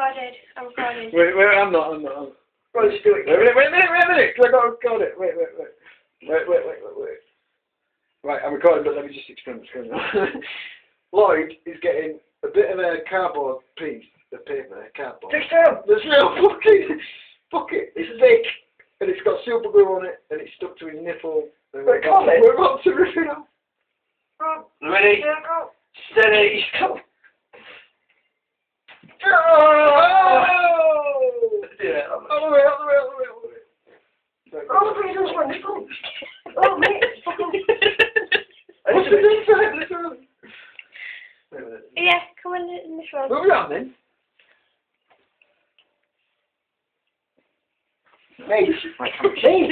recorded. I'm recording. Wait, wait, I'm not, I'm not. I'm... Right, let's do it. Wait a minute, wait a minute, wait a minute, 'cause I got to record it. Wait, wait, wait. Wait, wait, wait, wait, wait. Right, I'm recording, but let me just explain what's going on. Lloyd is getting a bit of a cardboard piece of paper, a cardboard. Take down. There's no fucking bucket. It's thick, and it's got super glue on it, and it's stuck to his nipple. And Wait, we're, come about, then. we're about to rip it off. Ready? Yeah, go. Steady. Go. Oh! Yeah. All the way, all the way, all the way, all the way. Right, Oh, please, don't this one. Oh, mate. What's the inside? Let's have a- Wait a minute. yeah, come in, in this room. Move it on then. Mate. Mate.